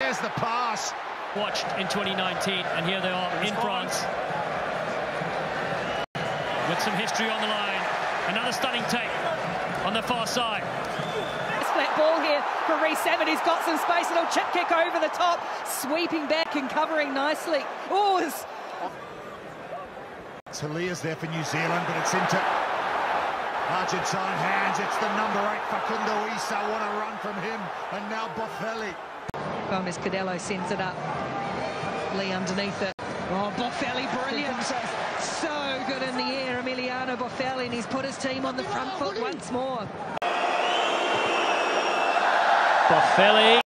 There's the pass. Watched in 2019, and here they are in France. With some history on the line. Another stunning take on the far side. Split ball here for Reece Evan. He's got some space. A little chip kick over the top. Sweeping back and covering nicely. Oh, it's... Talia's there for New Zealand, but it's into Argentine hands. It's the number eight, Facundo Isa. What a run from him. And now Boffelli. Gomez Cadello sends it up. Lee underneath it. Oh, Boffelli, brilliant. So good in the air, Emiliano Boffelli, and he's put his team on the front foot once more. Boffelli